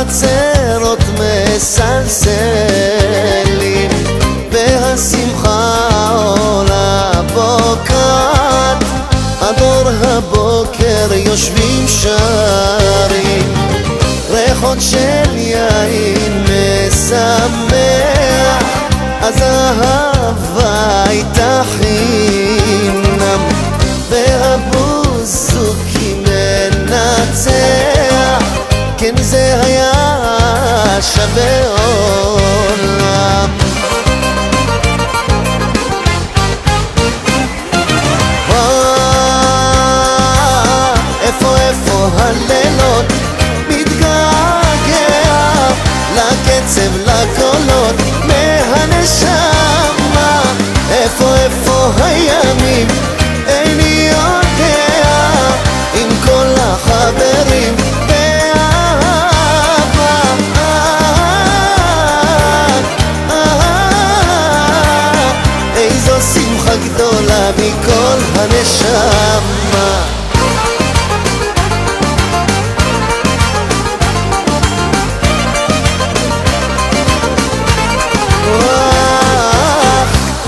בחצרות מסלסלים והשמחה עולה בוקעת. עד אור הבוקר יושבים שרים ריחות של יין משמח אז אהבה שווה עולם איפה איפה הלילות מתגעגע לקצב לקולות מהנשמה? איפה איפה הימים מכל הנשמה.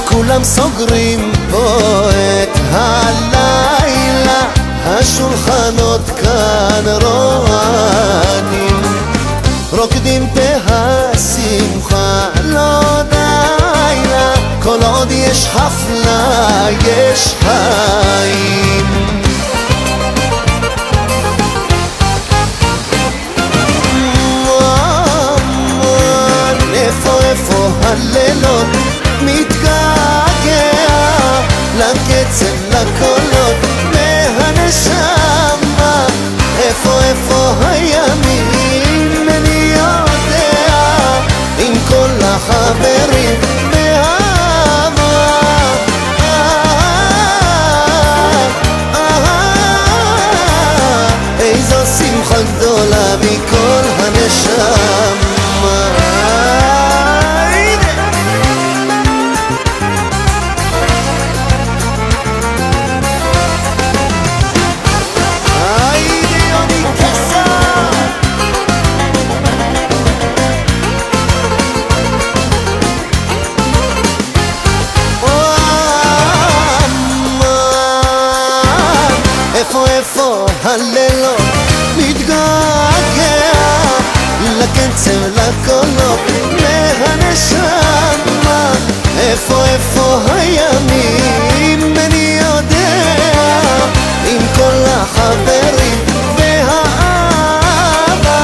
כולם סוגרים פה את הלילה השולחנות כאן רוענים רוקדים פה השמחה לא די לה כל עוד יש חפלה הלילות מתגעגע לקצב לקולות איפה הלילות? מתגעגע לקצב לקולות מהנשמה. איפה איפה הימים? אני יודע. עם כל החברים והאהבה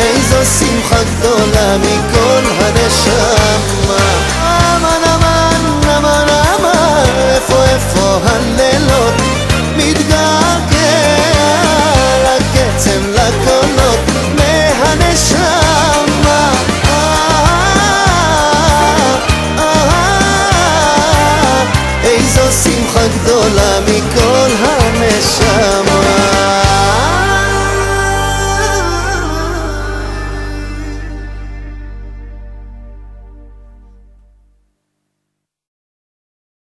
איזו שמחה גדולה מכל שמחה גדולה.